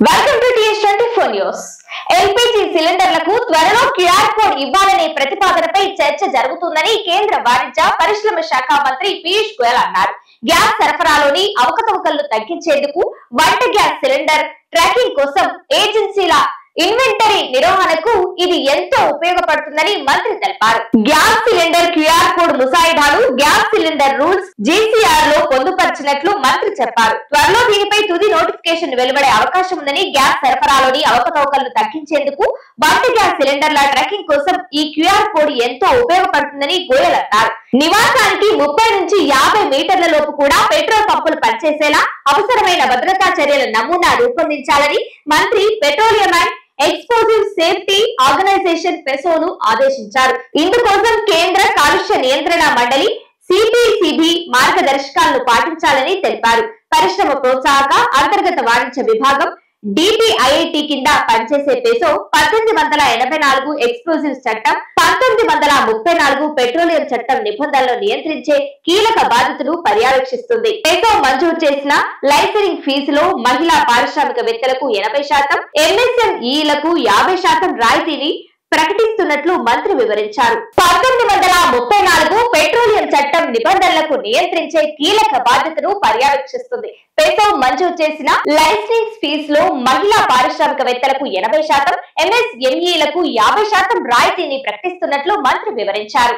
Welcome to TS twenty four news LPG సిలిండర్లకు త్వరలో QR code ఇవ్వాలనే ప్రతిపాదనపై చర్చ జరుగుతుందని కేంద్ర వాణిజ్య పరిశ్రమ శాఖ మంత్రి పీయూష్ గోయల్ అన్నారు. గ్యాస్ సరఫరాలోని అవకతవకలను తగ్గించేందుకు వంట గ్యాస్ సిలిండర్ ట్రాకింగ్ కోసం ఏజెన్సీల ఇన్వెంటరీ నిర్వహణకు ఇది ఎంతో ఉపయోగపడుతుందని మంత్రి తెలిపారు. గ్యాస్ సిలిండర్ క్యూఆర్ కోడ్ ముసాయిదాలు గ్యాస్ సిలిండర్ రూల్స్ జీసీఆర్లో పొందుపరిచినట్లు మంత్రి చెప్పారు. త్వరలో దీనిపై తుది నోటిఫికేషన్ వెలువడే అవకాశం ఉందని గ్యాస్ సరఫరాలోని అవకతవకలను తగ్గించేందుకు వంట గ్యాస్ సిలిండర్ల ట్రాకింగ్ కోసం ఈ క్యూఆర్ కోడ్ ఎంతో ఉపయోగపడుతుందని గోయల్ అన్నారు. నివాసానికి ముప్పై నుంచి యాభై మీటర్ల లోపు కూడా పెట్రోల్ పంపులు పనిచేసేలా అవసరమైన భద్రతా చర్యల నమూనా రూపొందించాలని మంత్రి petroleum and explosive safety organisation పెసోను ఆదేశించారు. ఇందుకోసం కేంద్ర కాలుష్య నియంత్రణ మండలి సిపిసిబి మార్గదర్శకాలను పాటించాలని తెలిపారు. పరిశ్రమ ప్రోత్సాహక అంతర్గత వాణిజ్య విభాగం డిపిఐఐటి కింద పనిచేసే పెసో పద్దెనిమిది వందల ఎనభై నాలుగు ఎక్స్ప్లోజివ్ చట్టం పంతొమ్మిది వందల ముప్పై నాలుగు పెట్రోలియం చట్టం నిబంధనలు నియంత్రించే కీలక బాధ్యతలు పర్యవేక్షిస్తుంది. పెసో మంజూరు చేసిన లైసెన్సింగ్ ఫీజులో మహిళా పారిశ్రామికవేత్తలకు ఎనభై శాతం ఎంఎస్ఎంఈలకు యాభై శాతం రాయితీని ప్రకటిస్తున్నట్లు మంత్రి వివరించారు. పంతొమ్మిది వందల ముప్పై నిబంధనలకు నియంత్రించే కీలక బాధ్యతను పర్యవేక్షిస్తుంది. పెసో మంజూరు చేసిన లైసెన్స్ ఫీజు లో మహిళా పారిశ్రామికవేత్తలకు ఎనభై శాతం ఎంఎస్ఎంఈలకు యాభై శాతం రాయితీని ప్రకటిస్తున్నట్లు మంత్రి వివరించారు.